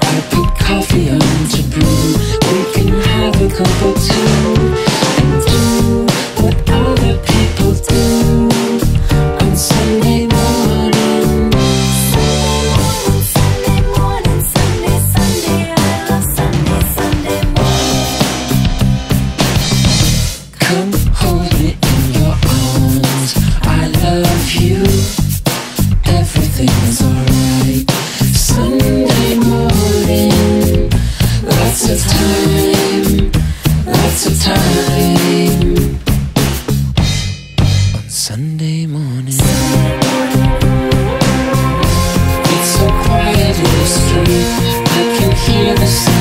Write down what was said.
I put coffee on to brew, we can have a cup or two. On Sunday morning. It's quiet street. I can hear the sound.